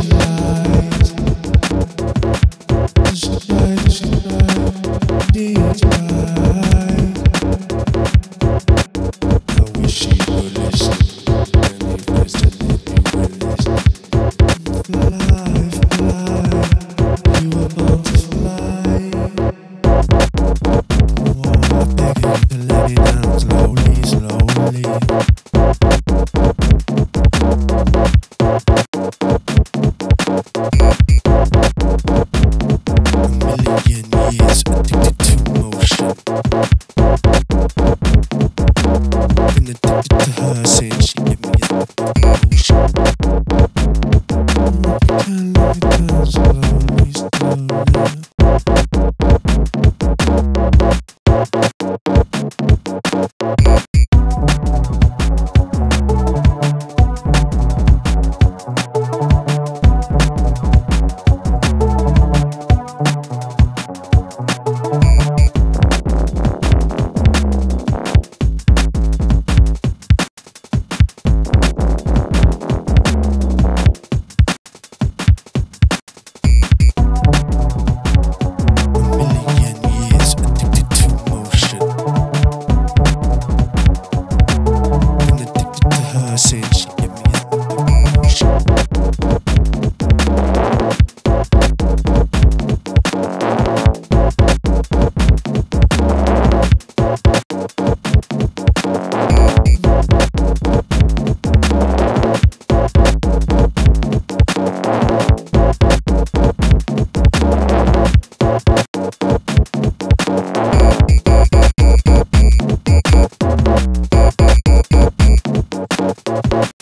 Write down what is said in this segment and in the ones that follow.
tonight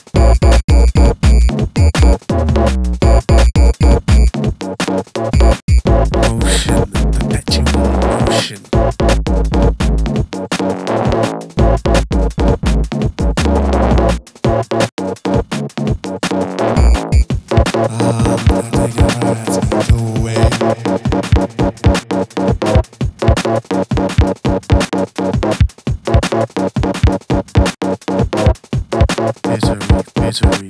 Motion. Been addicted to her since she gave me a emotion. Motion, perpetual motion. Ah, I think I the way. Misery.